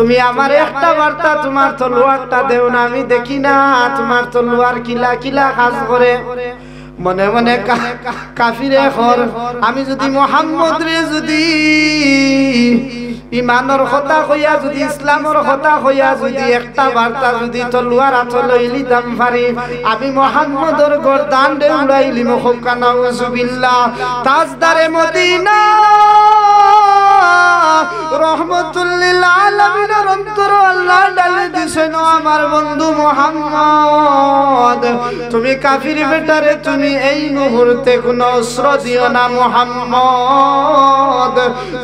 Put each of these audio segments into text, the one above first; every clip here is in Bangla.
তুমি আমার একটা বার্তা, তোমার তলোয়ারটা দেও না, আমি দেখি না। তোমার তলোয়ার কিলা কিলা কাজ করে। মনে মনে কাফিরে খর আমি যদি মোহাম্মদ রে যদি ইমানের কথা কইয়া, যদি ইসলামের কথা কইয়া, যদি একটা বার্তা যদি তলোয়ার হাত লইলি দাম পারি আমি মোহাম্মদর গরদান রে উড়াইলি নাউজুবিল্লাহ। তাজদারে মদিনা। রহমতুল্লিল আলামিনের অন্তর আল্লাহ ডালে দিছেন আমার বন্ধু মোহাম্মদ। তুমি কাফির বেটারে, তুমি এই মুহূর্তে কোন অস্ত্র দিও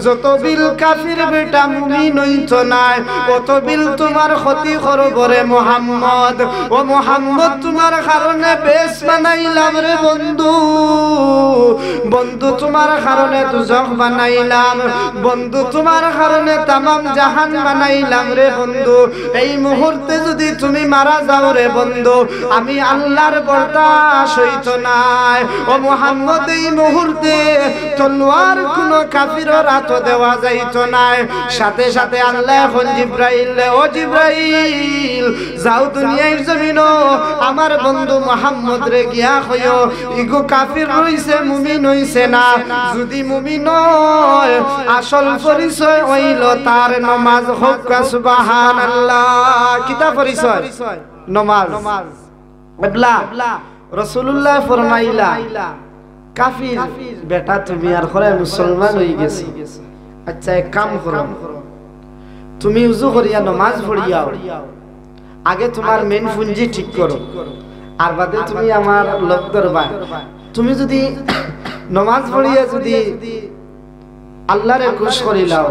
যত বিল কাফির বেটা মুমিন হইত নাই, অত বিল তোমার ক্ষতি করবরে মোহাম্মদ। ও মোহাম্মদ, তোমার কারণে বেশ বানাইলাম রে বন্ধু। বন্ধু, তোমার কারণে দুজক বানাইলাম। বন্ধু তোমার কারণে তামাম জাহান বানাইলাম রে বন্ধু। এই মুহূর্তে যদি তুমি মারা যাও রে বন্ধু আমি আল্লাহর বরদাস হইত নাই। ও মোহাম্মদ এই মুহূর্তে তলোয়ার কোন কাফির রাত দেওয়া যাইত নাই। সাথে সাথে আল্লাহ এখন জিব্রাইল ও জিব্রাইল যাও দুনিয়ার জমিন আমার বন্ধু মোহাম্মদ রে গিয়া কইও ইগো কাফির রইছে মুমিন হইছে না। যদি মুমিন হয়, আসল পরিচয় হইল তার নমাজ হোক সুবাহান আল্লাহ কিতা পরিচয়? নমাজ। রসুল্লাহ ফরমাইলা কাফির বেটা তুমি আর করে মুসলমান হয়ে গেছি। আচ্ছা এক কাম করো। তুমি উজু করিয়া নমাজ পড়িয়াও। আগে তোমার মেন পুঞ্জি ঠিক করো। আর বাদে তুমি আমার লোক ধরবা তুমি যদি নমাজ পড়িয়া যদি আল্লাহরে খুশ করিলাও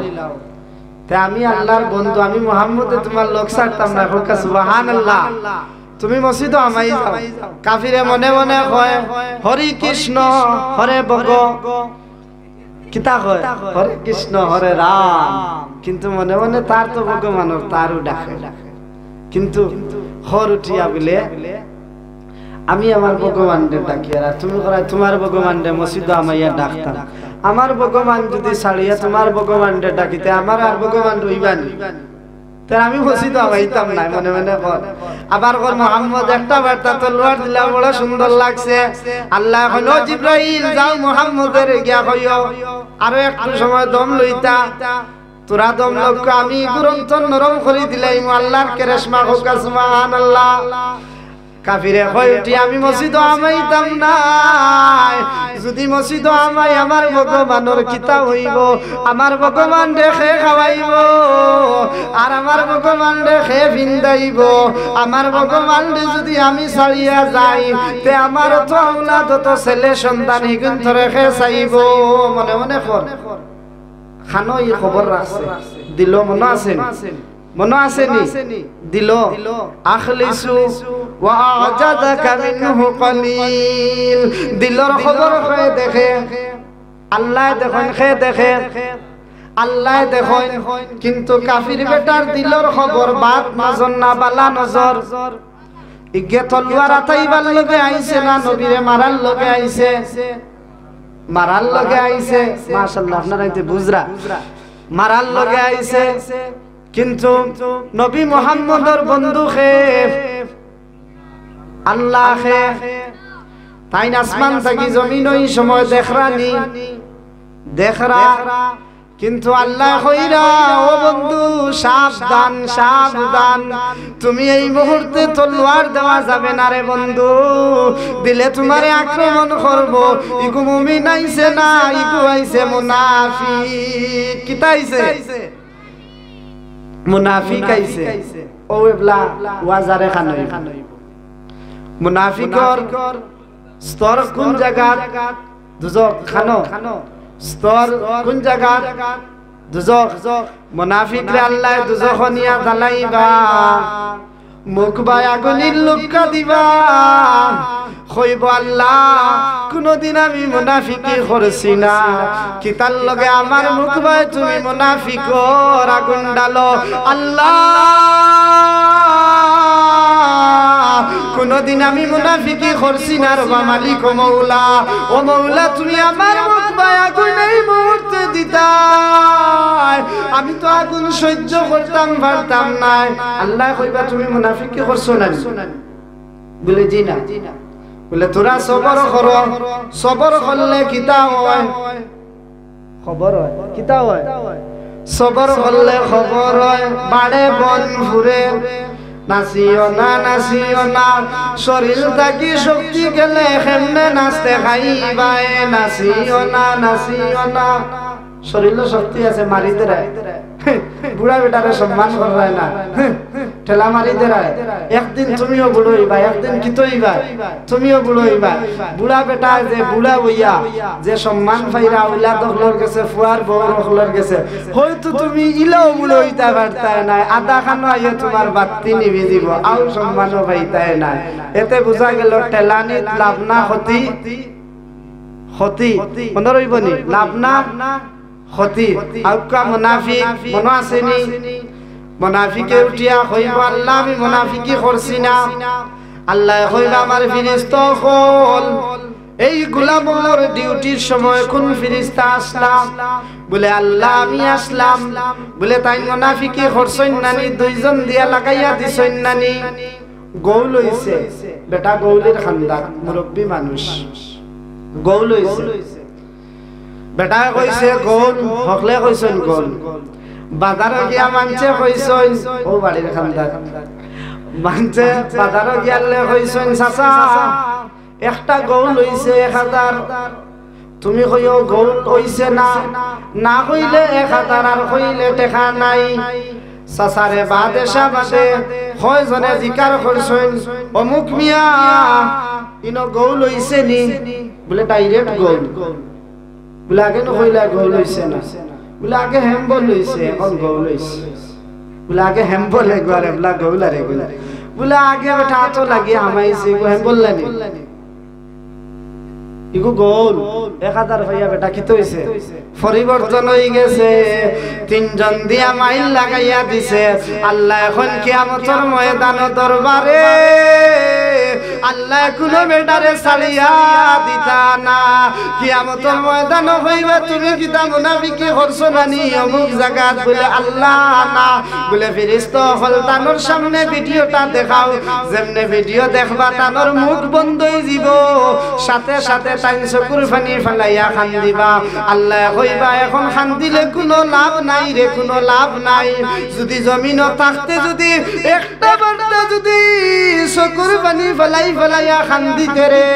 তা আমি আল্লাহর বন্ধু, আমি মোহাম্মদে তোমার লোক ছাড়তাম না। হোকা সুবাহান আল্লাহ তুমি মসজিদ আমাই যাও কাফিরে মনে মনে কয়, হরি কৃষ্ণ, হরে বগ। কিতা কয়, হরে কৃষ্ণ, হরে রাম। কিন্তু মনে মনে তার তো ভগবানের তারও ডাকে। কিন্তু হর উঠিয়া বলে, আমি আমার ভগবানকে ডাকি আর তুমি করা তোমার ভগবানকে মসজিদ আমাইয়া ডাকতাম আমার ভগবান যদি ছাড়িয়া তোমার ভগবানকে ডাকিতে, আমার আর ভগবান রইবানি আমি মসজিদ আমাইতাম না মনে মনে কর আবার কর, মোহাম্মদ, একটা বার্তা তলোয়ার দিলা, বড় সুন্দর লাগছে। আল্লাহ ও জিব্রাইল, যাও মোহাম্মদের গিয়া কইও আরও একটু সময় দম লইতা। তোরা দম লোক আমি গুরন্ত নরম করে দিলাই আল্লাহর কেরেশমা হোক সুবহানাল্লাহ। কাফিরে কই উঠি, আমি মসজিদ আমাইতাম নাই। যদি মসজিদ আমাই, আমার ভগবানের কিতা হইব? আমার ভগবান দেখে খাওয়াইব, আর আমার ভগবান দেখে ভিন্দাইব। আমার ভগবান যদি আমি ছাড়িয়া যাই, তে আমার তো আওলাদ, তো ছেলে, সন্তান হিগুন ধরে খে চাইব। মনে মনে কর খানো খবর রাখছে দিল মনে আছে? মনে আছে নি? দিল আখলিসু দিলর খবর খে দেখে আল্লাহ দেখেন খে দেখে আল্লাহ দেখেন কিন্তু কাফির বেটার দিলর খবর বাদ নজর না বালা নজর। ইগে তলোয়ার আতাইবার লগে আইছে না নবীরে? মারার লগে আইছে? মারার লগে আইছে? মাশাআল্লাহ আপনারা বুজরা মারার লগে আইছে। কিন্তু নবী মোহাম্মদর বন্ধু খে আল্লাহ। খে তাই আসমান থাকি জমিন ওই সময় দেখরানি দেখরা, কিন্তু আল্লাহ কইরা ও বন্ধু, সাবধান সাবধান। তুমি এই মুহূর্তে তলোয়ার দেওয়া যাবে না রে বন্ধু। দিলে তোমারে আক্রমণ করব। ইগু মুমিন আইছে না, ইগু আইছে মুনাফিক। কিতা আইছে মুনাফিক আইছে। ও এবলা ওয়াজারে খানই মুনাফিকর স্তর কোন জায়গাত? দুজক খানো। স্তর কোন জায়গাত? দুজক। মুনাফিক রে আল্লাহ দুজক নিয়া দালাইবা মুখ বাই আগুনির লুকা দিবা। হইব আল্লাহ, কোনদিন আমি মুনাফিকি করছি না। কিতার লগে আমার মুখ বাই তুমি মুনাফিকর আগুন ডালো। আল্লাহ, কোনদিন আমি মুনাফিকি করছি না রবা মালিক ও মৌলা। ও মৌলা, তুমি আমার মুখ ভাই আগুন এই মুহূর্তে দিতাই। আমি তো আগুন সহ্য করতাম পারতাম না আল্লাহ কইবা তুমি মুনাফিক কি করছ না? বলে জি না। বলে তোরা সবর কর সবর করলে কিতা হয়? খবর হয় কিতা হয়? সবর করলে খবর হয় বাড়ে বন ফুরে। নাচিও না নাচিও না শরীর থাকি শক্তি গেলে কেমনে নাচতে খাইবাই। নাচিও না নাচিও না শরীর শক্তি আছে মারি দেরায় বুড়া বেটারে সম্মান করায় না। ঠেলা মারি দেরায়। একদিন তুমিও বুড়ো হইবা একদিন কিতো হইবা তুমিও বুড়ো হইবা বুড়া বেটা যে বুড়া হইয়া যে সম্মান পাইরা ওইলা দখলর গেছে ফুয়ার বউ দখলর গেছে হয়তো তুমি ইলাও বুড়ো হইতা পারতাই নাই, আধা খানো আইয়ে তোমার বাত্তি নিবি দিব আও সম্মানও পাইতাই নাই। এতে বোঝা গেল টেলানিত লাভ না ক্ষতি। ক্ষতি। মনে রইবনি লাভ না ক্ষতি। আউকা মুনাফিক? মনে আসেনি মুনাফিকে উঠিয়া কইব আল্লাহ, আমি মুনাফিকি করছি না। আল্লাহ কইবা আমার ফিরিস্ত হল। এই গোলামর ডিউটির সময় কোন ফিরিস্তা আসলাম বলে, আল্লাহ, আমি আসলাম বলে তাই মুনাফিকি করছইন নানি, দুইজন দিয়া লাগাইয়া দিছইন নানি। গৌল হইছে বেটা গৌলের খানদার মুরব্বী মানুষ। গৌল হইছে বেটাই কইছে গৌল হকলে কইছেন গৌল বাজারে গিয়া মানছে কইছেন, ও বাড়ির খানদার। মানছে বাজারে গিয়ালে কইছেন, চাচা, একটা গৌল হইছে এক হাজার। তুমি কইও গৌল হইছে না না কইলে এক হাজার আর কইলে টেকা নাই। সাসারে বাদে বাদে হয় জনে জিকার করছেন, অমুক মিয়া, ইনো গৌল হইছে নি? বলে, ডাইরেক্ট গৌল বলে আগে নকইলে গৌল হইছে না বলে আগে হেম্বল হইছে এখন গৌল হইছে বলে আগে হেম্বল একবার বোলা গৌল আরে গৌল আগে বেটা তো লাগি গো ইগো গোল এক হাজার ভাইয়া বেটা কি হইছে। পরিবর্তন গেছে দিয়া মাইল লাগাইয়া দিছে। আল্লাহ এখন ময়দান দরবারে, আল্লাহ বেটারে ছাড়িয়া দিতা না। ময়দান হইবা, তুমি কিতা মুনাফিকি করছ নানি? অমুক জায়গাত বলে আল্লাহ না। বলে ফিরিস্ত হল, তানোর সামনে ভিডিওটা দেখাও। যেমনে ভিডিও দেখবা, তানোর মুখ বন্ধ হয়ে যাব সাথে সাথে তাই চকুর ফানি ফেলাইয়া খান দিবা আল্লাহ কইবা, এখন খান দিলে কোনো লাভ নাই রে কোনো লাভ নাই। যদি জমিন থাকতে যদি একটা বার্তা যদি চকুর পানি ফেলাই ফেলাইয়া খান দিতে রে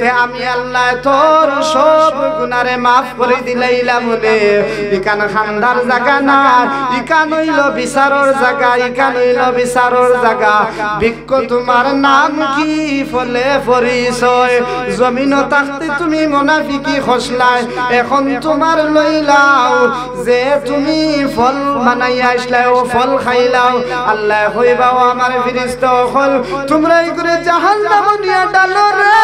তে আমি আল্লাহ তোর সব গুনারে মাফ করে দিলাইলাম মনে ইকান খান্দার জায়গা না, ইকান হইল বিচারর জায়গা ইকান হইল বিচারর জায়গা বিক্ষ তোমার নাম কি? ফলে পরিচয় জমিন থাকতে তুমি মোনাফিকি খসলাই এখন তোমার লইলাও। যে তুমি ফল বানাইয়া আসলাই ও ফল খাইলাও। আল্লাহ হইবাও আমার ফিরিস্ত ফল তোমরা এই করে জাহান নাম নিয়া ডালো রে।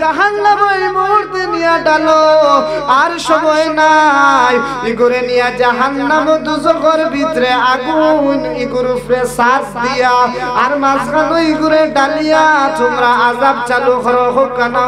জাহান নাম এই মুহূর্তে নিয়া ডালো। আর সময় নাই। ই করে নিয়া জাহান নাম দুজকর ভিতরে আগুন ই করে উপরে সাত দিয়া। আর মাঝখানে ই করে ডালিয়া, তোমরা আজাব চালু করো, হোক নাউজুবিল্লাহ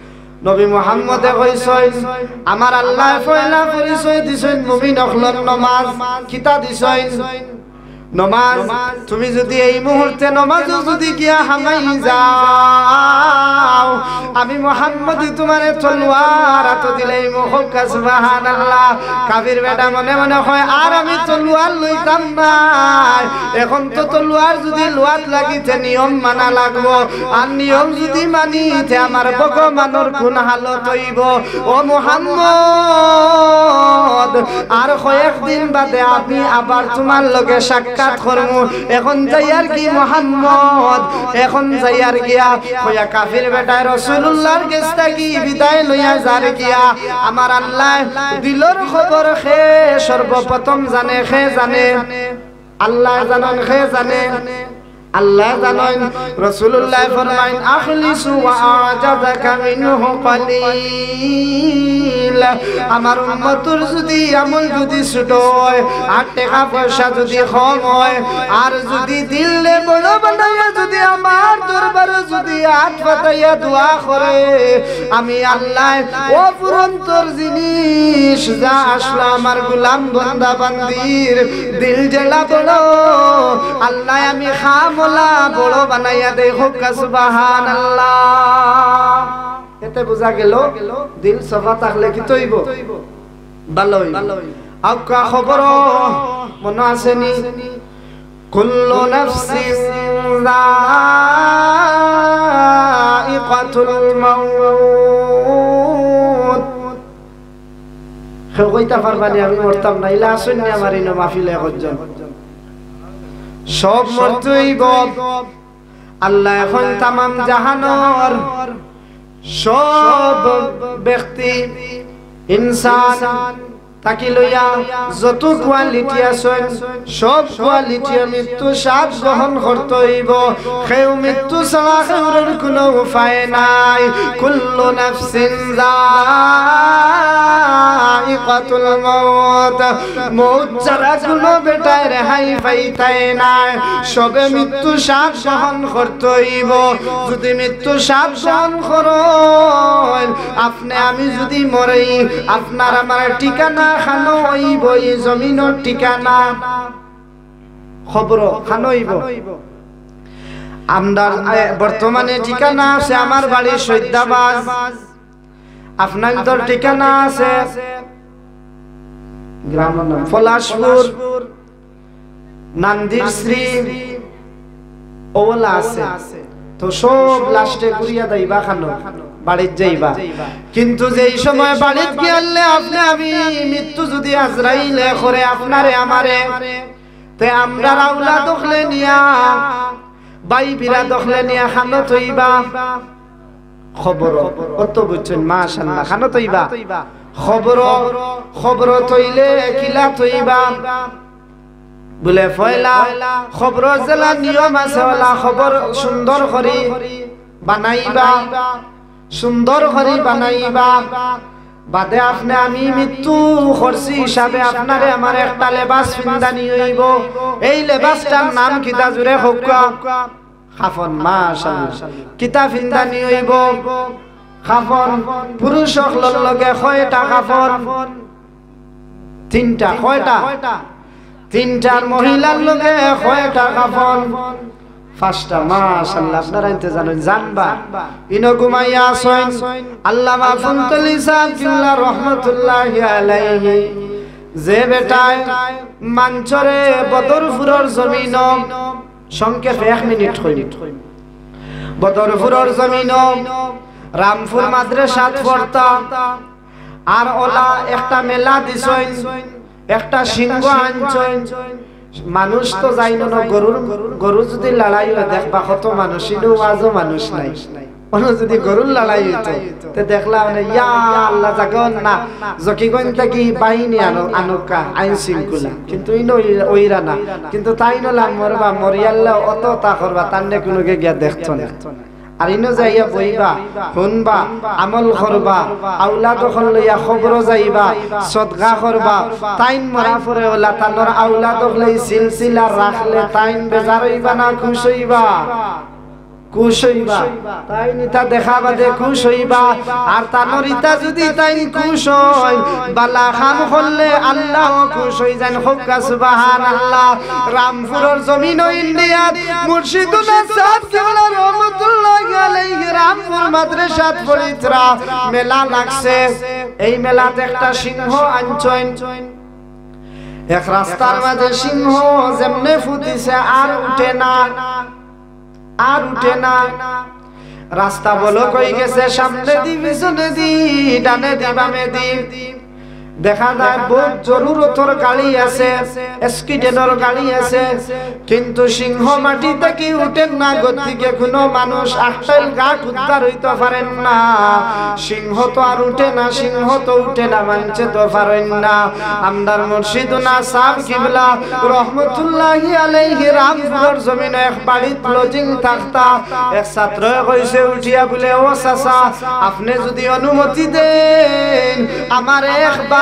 নবী মোহাম্মদে কইছেন আমার আল্লাহ পয়লা পরিচয় দিছেন মুমিন অখলন নমাজ। কিতা দিছেন নমাজ, তুমি যদি এই মুহূর্তে নমাজ যদি গিয়া হামাই যাও, আমি মোহাম্মদ তোমারে তলোয়ার মুখকা সুবহানাল্লাহ। কাফির বেটা মনে মনে হয় আর আমি তলোয়ার লইতাম না। এখন তো তলোয়ার যদি লোয়াত লাগিতে নিয়ম মানা লাগবো, আর নিয়ম যদি মানিতে আমার ভগবানের কোন হালত হইব। ও মোহাম্মদ, আর কয়েকদিন বাদে আমি আবার তোমার লগে সাক্ষাৎ সাক্ষাৎ করমু। এখন যাই আর কি মোহাম্মদ। এখন যাই আর গিয়া হইয়া কাফির বেটায় রসুল্লাহর গেস্তা কি বিদায় লইয়া যার গিয়া? আমার আল্লাহ দিলর খবর খে, সর্বপ্রথম জানে খে জানে। আল্লাহ জানান খে জানে। আল্লাহ জানেন রাসূলুল্লাহ ফরমাইন, আখলিসু ওয়া আজাবাকা মিনহু কলিল আমার উম্মতর যদি আমল যদি ছোট হয়, আর টাকা পয়সা যদি কম হয়, আর যদি দিলে বড় বানাইয়া যদি আমার দরবারে যদি হাত পাতাইয়া দোয়া করে, আমি আল্লাহ অপুরন্তর জিনিস যা আসলো আমার গোলাম বন্দা বান্দির দিল জেলা বড় আল্লাহ আমি খামলা বড় বানাইয়া দে হোক সুবাহান আল্লাহ এতে বোঝা গেল, দিল সফা থাকলে কি তৈব? ভালোই আকা খবর? মনে আসেনি কুল্লু নাফসিন যায়িকাতুল মাউত। কইতা পারবানি আমি মরতাম না, ইলা আসুন না আমার ইনো মাহফিলে সব গপ আল্লাহ এখন তামাম জাহানর সব ব্যক্তি ইনসান। তাকি লইয়া যত কোয়ালিটি আছেন সব কোয়ালিটি মৃত্যু সাত গ্রহণ করতে হইব। সেও মৃত্যু ছাড়া সেউরের কোনো উপায় নাই। কুল্লু নাফসিন যায়িকাতুল মউত। মউত ছাড়া কোনো বেটায় রেহাই পাইতাই নাই। সবে মৃত্যু সাত গ্রহণ করতে হইব। যদি মৃত্যু সাত গ্রহণ করেন, আপনি আমি যদি মরে, আপনার আমার ঠিকানা বর্তমানে ঠিকানা। আছে আমার বাড়ি সৈদাবাজ আপনার তোর ঠিকানা আছে। গ্রাম নাম পলাশপুর নান্দির শ্রী ওলা আছে। তো সব লাস্টে কুড়িয়া দাইবা খানো বাড়ির যাইবা। কিন্তু যেই সময় বাড়িত গিয়ালে আপনি আমি মৃত্যু যদি আজরাইলে করে আপনারে আমারে। তে আমরা রাউলা দখলে নিয়া। বাই বিরা দখলে নিয়া খানো থইবা খবর। কত বুঝছেন মাশাআল্লাহ খানো থইবা খবর। খবর। তৈলে কিলা থইবা বলে ফয়লা। খবর জেলা নিয়ম আছে ওলা খবর সুন্দর করি বানাইবা। সুন্দর করে বানাইবা। বাদে আপনি আমি মৃত্যু খরচি হিসাবে আপনারে আমার একটা লেবাস পিন্দানি হইব। এই লেবাসটার নাম কিতা জুড়ে হোক খাফন, মাশাআল্লাহ। কিতা পিন্দানি হইব? খাফন, পুরুষ সকলের লগে কয়টা খাফন? তিনটা, কয়টা? তিনটার মহিলার লগে কয়টা কাফন পাঁচটা মাশাআল্লাহ, আপনারা ইনতে জানেন জানবা, ইনো ঘুমাইয়া আছেন আল্লামা ফুনতলি সাহেব কিল্লা রহমাতুল্লাহি আলাইহি। যে বেটায় মাঞ্চরে বদরপুরের জমিন, সংক্ষেপে এক মিনিট হইনি বদরপুরের জমিন, রামপুর মাদ্রাসাত পড়তা। আর ওলা একটা মেলা দিছইন একটা সিংহ মানুষ তো যাই না গরুর গরু যদি লড়াই দেখবা কত মানুষ আজও মানুষ নাই। অন্য যদি গরুর লড়াই হইতো, তে দেখলা মানে ইয়া জাগন না আনো আইন কিন্তু ইনো না। কিন্তু তাই নলা মরবা মরিয়াল্লা অত তা করবা তান্নে কোনোকে গিয়া দেখতো না। আর ইনো যাইয়া বইবা, শুনবা, আমল করবা আউলাদ লইয়া খবর যাইবা, সদগা করবা, টাইম মরা পরে ওলা তানোর আউলাদ লই সিলসিলা রাখলে টাইম বেজার হইবা না, খুশ হইবা। খুশ হইবা। তাই নিতা দেখা বাদে খুশ হইবা। আর তানোর ইতা যদি তাই খুশ হই বালা খাম করলে আল্লাহ খুশ হই যান। হোকা সুবাহান মেলা লাগছে। এই মেলাতে একটা সিংহ আনছইন। এক রাস্তার মাঝে সিংহ যেমনে ফুটিছে আর উঠে না। আর উঠে না। রাস্তা বলো কই গেছে সামনে দি পিছনে দি, ডানে দি বামে দি। দেখা যায় বহুত জরুরতর গাড়ি আছে স্কিডেনের গাড়ি আছে। কিন্তু সিংহ মাটি থেকে উঠেন না, গতিকে কোনো মানুষ আটটাইল গাঠ উদ্ধার হইতে পারেন না। সিংহ তো আর উঠে না, সিংহ তো উঠে না মানছে তো পারেন না। আমদার মুর্শিদুনা সাহ কিবলা, রহমতুল্লাহি আলাইহি রামপুর জমিনে এক বাড়িত লজিং থাকতা। এক ছাত্র কইছে, উঠিয়া বলে, ও চাচা, আপনি যদি অনুমতি দেন, আমার এক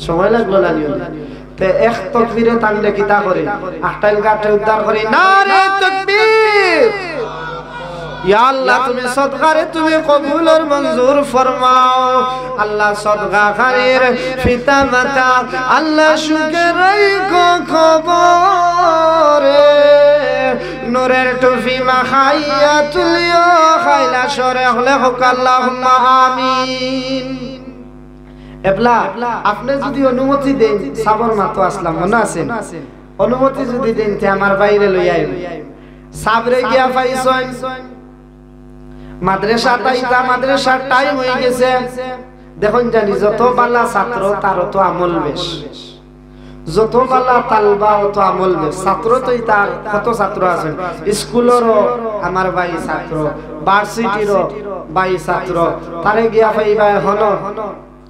সময় লাগল এক তকবিরে টানলে কিতা করে। আটটাইল গাঠে উদ্ধার করি। না রে তকবীর! আল্লাহ, তুমি আল্লাহ নূরের টুফি মাখাইয়া তুলিও। খাইলা সরে হলে হোক আল্লাহুম্মা আমিন। এবলা, আপনি যদি অনুমতি দেন, সাবর মাতো আসলাম, মনে আছে? অনুমতি যদি দেন, তে আমার বাইরে লই আইব। সাবরে গিয়া পাইছন মাদ্রাসা তাইতা মাদ্রাসার টাইম হয়ে গেছে। দেখুন জানি, যত বালা ছাত্র তার তো আমল বেশ। যত বালা তালবা, অত আমল বেশ। ছাত্র তো তার, কত ছাত্র আছেন? স্কুলেরও আমার ভাই ছাত্র ভার্সিটিরও ভাই ছাত্র, তারে গিয়া পাইবা হন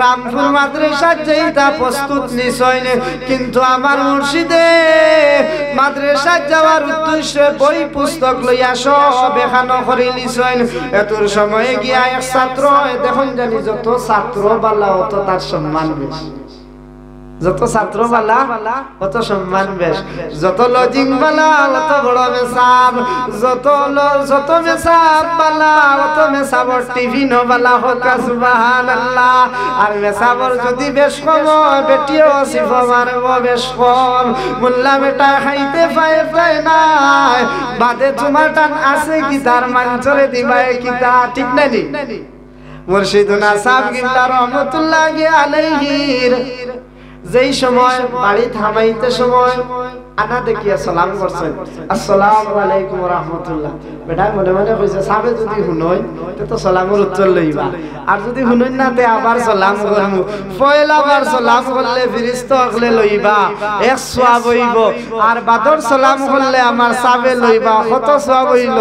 রামপুর মাদ্রাসার যেইটা প্রস্তুত নিশ্চয় কিন্তু আমার মুর্শিদে মাদ্রাসার যাওয়ার উদ্দেশ্যে বই পুস্তক লইয়া সব এখানো করে নিশ্চয় এতর সময়ে গিয়া এক ছাত্র দেখুন জানি যত ছাত্র বালা অত তার সম্মান বেশি। যত ছাত্র বালা, অত সম্মান বেশ। যত লজিং বালা, অত বড় মেসাব। যত যত মেসাব বালা, অত মেসাবর টিফিন বালা, হোক সুবহানাল্লাহ। আর মেসাবর যদি বেশ কম, বেটিও সিফ মারব বেশ কম। মোল্লা বেটা খাইতে পায় পায় নাই। বাদে তোমার টান আছে কি, তার মাঞ্চরে দিবায় কি, তা ঠিক নানি মুর্শিদুনা সাহেব কিবলা রহমতুল্লাহ আলাইহির যেই সময় বাড়ি থামাইতে সময় আনা দেখিয়া সালাম করছেন। আসসালামু আলাইকুম রাহমাতুল্লাহ। বেটা, মনে মনে কইছে, সাবে যদি হুনই, তে সালামের উত্তর লইবা। আর যদি হুনই না, তে আবার সালাম করমু। পয়লা বার সালাম করলে ফেরেশতা হলে লইবা, এক সওয়াব হইব। আর বাদর সালাম করলে আমার সাবে লইবা, কত সওয়াব হইল?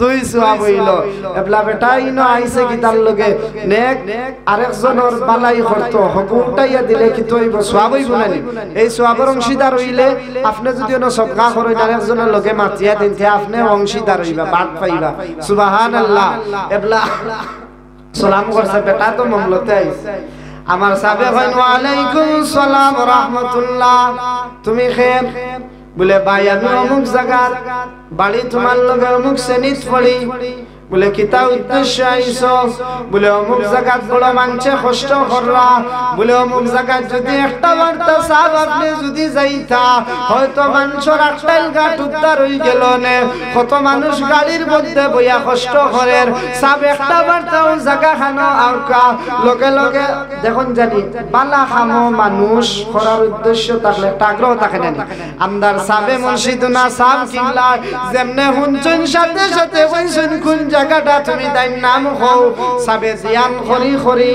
দুই সওয়াব হইল। এবলা বেটা, ইনো আইছে কি তার লগে? নেক, আরেকজনের বালাই করতো হকুমটাইয়া দিলে কি তৈব সওয়াব হইব না। এই সওয়াবের অংশীদার হইলে আপনি যদি অন্য সবকা করেন আর একজনের লগে মাতিয়া দিন আপনি অংশীদার হইবা বাদ পাইবা। সুবহানাল্লাহ। এবলা সালাম করছে বেটা তো মামলতে আইছে আমার সাবে হয়, ওয়ালাইকুম সালাম রাহমাতুল্লাহ। তুমি খের বলে, ভাই, আমি অমুক জায়গার বাড়ি তোমার লগে অমুক শ্রেণীত পড়ি। বলে কিতা উদ্দেশ্য আইস বলে অমুক জায়গাত বড় মানছে কষ্ট কররা বলে অমুক জায়গাত যদি একটা বার্তা সাব আপনি যদি যাইতা, হয়তো মানুষের আটটাইল গাট উদ্ধার হয়ে গেল নে? কত মানুষ গাড়ির মধ্যে বইয়া কষ্ট করে সাব একটা বার্তা ও জায়গা খানো আউকা লগে লগে, দেখুন জানি, পালা খামো মানুষ করার উদ্দেশ্য থাকলে একটা আগ্রহ থাকে না আমদার সাবে মুর্শিদুনা সাব কিনলা যেমনে হুনচুন সাথে সাথে হইছুন কোন জায়গাটা তুমি তাই নাম হও। সাবে জিয়ান খরি খরি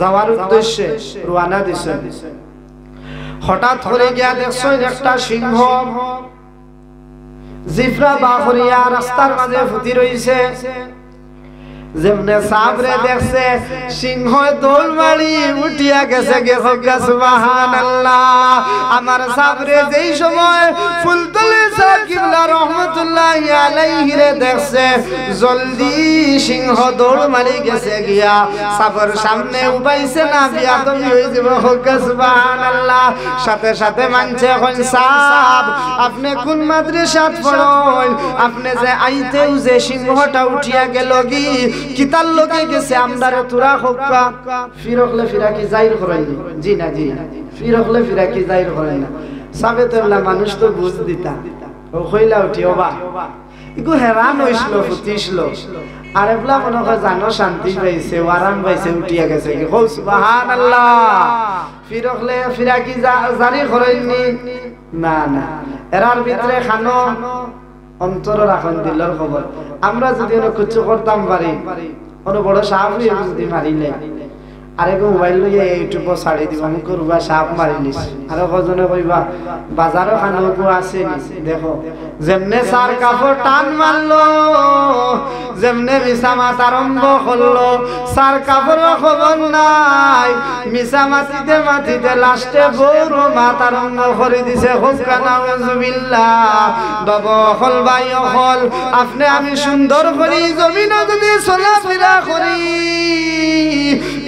যাওয়ার উদ্দেশ্যে রওনা দিছে হঠাৎ করে গিয়া দেখছেন একটা সিংহ। জিফরা বা হরিয়া রাস্তার মাঝে ফুটি রইছে। যেমনে সাবরে দেখছে সিংহ দৌড় মারি উঠিয়া গেছে সুবহানাল্লাহ। আমার সাবরে যেই সময় ফুলতলি কিবলা রহমতুল্লাহি আলাইহি রে দেখছে, জলদি সিংহ দৌড় মারি গেছে গিয়া সাবর সামনে উবাইছে না বিয়া তুমি হয়ে যাব সুবহানাল্লাহ। সাথে সাথে মানছে এখন সাব আপনি কোন মাদ্রাসাত পড়ন আপনি যে আইতেও যে সিংহটা উঠিয়া গেল কি কিতার লগে গেছে, আমদারে তুরা হক্কা। ফিরকলে ফিরা কি জাহির করেন জি না, জি ফিরকলে ফিরা কি জাহির করেন না? সাবে তো মানুষ তো বুঝ দিতা। ও কইলা উঠি, ওবা। ইগো হেরান হইছিল ফুটিছিল আর এবলা মনে হয় জানো, শান্তি পাইছে, আরাম পাইছে, উঠিয়া গেছে কি? হৌ সুবহানাল্লাহ। ফিরকলে ফিরা কি জারি করেননি না না। এরার ভিতরে খানো। অন্তর রাখেন দিল্লার খবর আমরা যদি কিছু করতাম পারি কোনো বড় সাহায্য যদি মারিলে আরেকো মোবাইল লইয়া ইউটিউব ছাড়ি দিব, আমি করবা সাপ মারিলিস আরও কজনে কইবা বাজারও খানকো আছে দেখো। যেমনে সার কাপড় টান মারলো যেমনে মিশা মাত আরম্ভ করল সার কাপড় খবর নাই। মিশা মাতিতে মাতিতে লাস্টে বৌর মাত আরম্ভ করে দিছে হুকা নাউজুবিল্লাহ বাবা হল ভাই হল আপনি আমি সুন্দর করি জমিন যদি চলাফেরা করি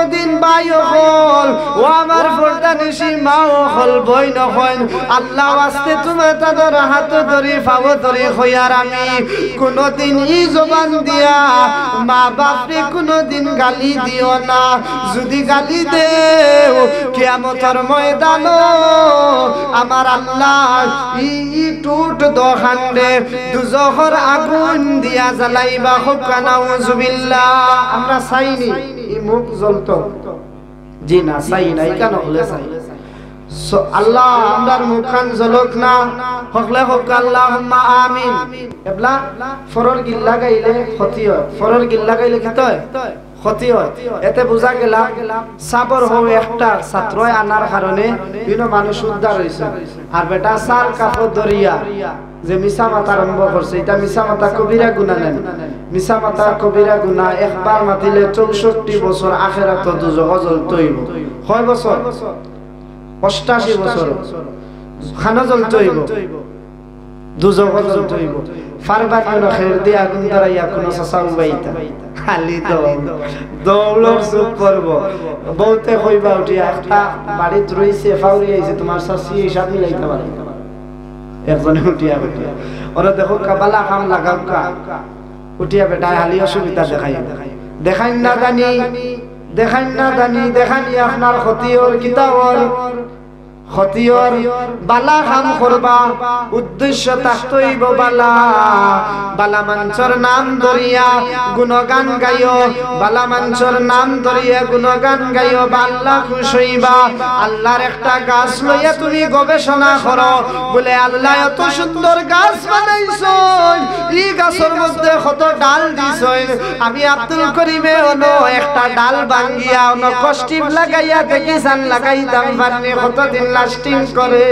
কোনদিন বাই হল। ও আমার ফোরদা নিশি মা হল, বই নহন আল্লাহ আসতে তুমি তাদের হাত ধরি ফাব ধরি হইয়ার আমি। কোনদিন ই জবান দিয়া মা বাপরে কোনদিন গালি দিও না। যদি গালি দেও, কিয়ামতের ময়দান আমার আল্লাহ ই টুট দোহান্ডে দুজহর আগুন দিয়া জ্বালাইবা হুকা নাউজুবিল্লাহ আমরা চাইনি। মুখ জ্বলতো জি, না চাই না কেন হলে আল্লাহ মুখান জ্বলক না, হকলে হক আল্লাহ আমিন। এবলা, ফরর গিল্লা গাইলে ক্ষতি হয়। ফরর গিল্লা গাইলে কি তয় ক্ষতি হয়। এতে বোঝা গেলাম, সাবর হও একটা ছাত্র আনার কারণে বিভিন্ন মানুষ উদ্ধার হয়েছে আর বেটা সার কাপড় দরিয়া। যে মিশা মাতা আরম্ভ করছে এটা মিশা মাতা কবিরা গুণা নেন। মিশা মাতা কবিরা গুণা একবার মাতিলে চৌষট্টি বছর আখেরা তো দুজো অজল তৈব। কয় বছর অষ্টাশি বছর খানজল তৈব। একটা বাড়িত রইছে ফাউরি আইছে তোমার শাশি হিসাব মিলাইতে পারে একজনে উঠিয়া উঠিয়া ওরা দেখো, কাবালা হাম লাগাও কা। উঠিয়া বেটায় হালি অসুবিধা দেখাই। দেখাই না জানি দেখাই না জানি দেখানি আপনার ক্ষতি ওর কিতাবর ক্ষতিয়র বালা খাম করবা, উদ্দেশ্য তাকতইব বালা। বালা মাঞ্চর নাম ধরিয়া গুণগান গাইও, বালা মাঞ্চর নাম ধরিয়া গুণগান গাইও, বাল্লা খুশ হইবা। আল্লাহর একটা গাছ লইয়া তুমি গবেষণা করো, বলে আল্লাহ এত সুন্দর গাছ বানাইছো। এই গাছের মধ্যে কত ডাল দিছ। আমি আব্দুল করিমে অনো একটা ডাল ভাঙ্গিয়া অনো কষ্টিম লাগাইয়া দেখি সান লাগাইতাম পারনি কতদিন লাস্টিং করে,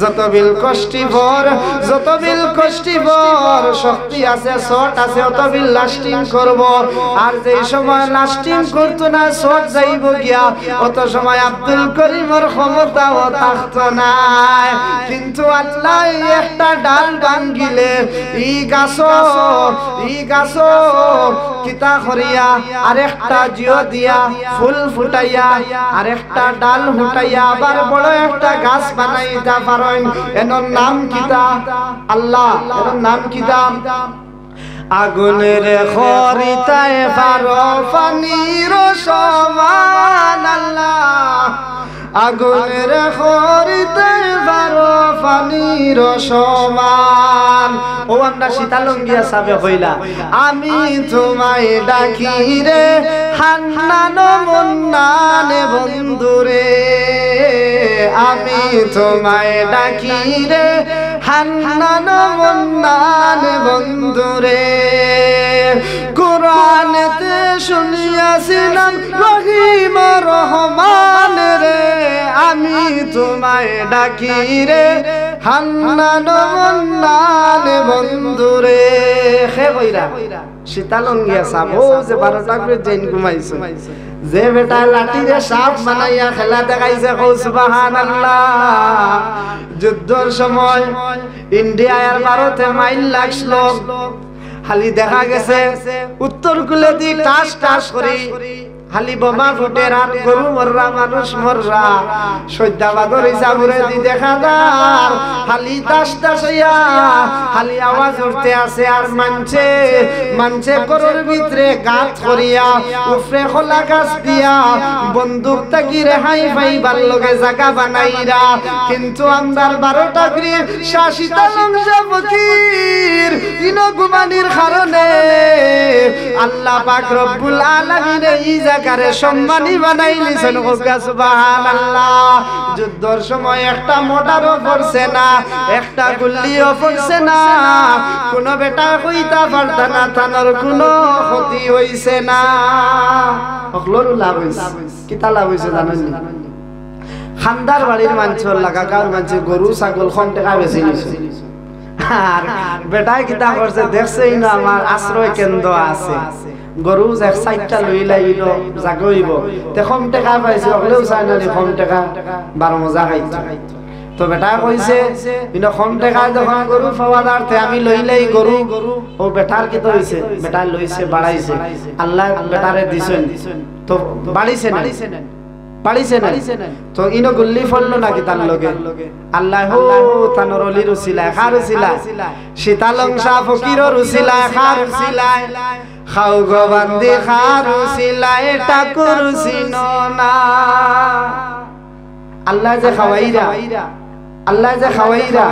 যত বিল কষ্টি ভর, যত বিল কষ্টি ভর, শক্তি আছে, শট আছে, অত বিল লাস্টিং করব। আর যে সময় লাস্টিং করতো না, শট যাইব গিয়া, অত সময় আব্দুল করিমর ক্ষমতাও থাকতো না। কিন্তু আল্লাহ একটা ডাল ভাঙ্গিলে, ই গাছ ই গাছ কিতা করিয়া, আরেকটা জিও দিয়া, ফুল ফুটাইয়া, আরেকটা ডাল ফুটাইয়া, আবার বড় একটা গাছ বানাইতা পারেন। এনর নাম কিতা আল্লাহ। এর নাম কিতা আগুনের খরিতায় পারো পানির সমান আল্লাহ। আগুনের খরিতায় পারো পানির সমান। ও আমরা শীতালঙ্গিয়া সাবে হইলা। আমি তোমায় ডাকি রে হান্নান মন্নান বন্ধুরে আমি তোমায় ডাকি রে হান্নান মন্নান বন্ধুরে কোরআনেতে শুনিয়াছিলাম রহিম রহমান রে, আমি তোমায় ডাকি রে। হান্নান বন্ধুরে খে বইরা শীতালঙ্গিয়া সাপ ও যে জেন ঘুমাইছো। যে বেটা লাঠিরে সাপ বানাইয়া খেলা দেখাইছে কৌ সুবহানাল্লাহ। যুদ্ধর সময় ইন্ডিয়া আর ভারতে মাইল লাগছিল খালি দেখা গেছে উত্তর কুলে দি টাস টাস করি খালি বোমা ফুটের আর গরু মররা, মানুষ মররা। সৈদ্যাবাদর হিসাবরে দি দেখা যার। খালি তাস টাস হইয়া, খালি আওয়াজ উঠতে আছে আর মানছে মানছে করোর ভিতরে গাত করিয়া, উফরে খোলা গাছ দিয়া। বন্দুক তাকি রেহাই পাইবার লগে জায়গা বানাইরা। কিন্তু আমদার বারোটা গ্রি শাসিতা লংসা ফকির। ইনো গুমানির কারণে আল্লাহ পাক রব্বুল আলামিন এই জায়গারে সম্মানী বানাই নিছেন হোকা সুবহানাল্লাহ। যুদ্ধর সময় একটা মোটারও পড়ছে না, একটা গুল্লিও পড়ছে না। কোন বেটা কইতা পারতা না, থানার কোনো ক্ষতি হইছে না। লাভ কিতা লাভ আমার আশ্রয় কেন্দ্র আছে। গরু এক চারটা লই লাইল জাগইব তে কম টাকা পাইছে অকলেও চাই না কম টাকা বারো মজা খাইছে তো বেটা কইছে কিন্তু কম টাকা যখন গরু পাওয়াদার তে আমি লই লাই গরু ও বেটার কি তো হইছে বেটা লইছে বাড়াইছে আল্লাহ বেটারে দিছেন। তো বাড়িছে না? পারিছে না? তো ইনো গুল্লি ফললো নাকি তার লগে? আল্লাহ হো তানোর অলি রুসিলা খা রুসিলা শীতালং শাহ ফকির রুসিলা খা রুসিলা খাও গো বান্দি সিলাই রুসিলা সিনো না আল্লাহ যে খাওয়াইরা। আল্লাহ যে খাওয়াইরা।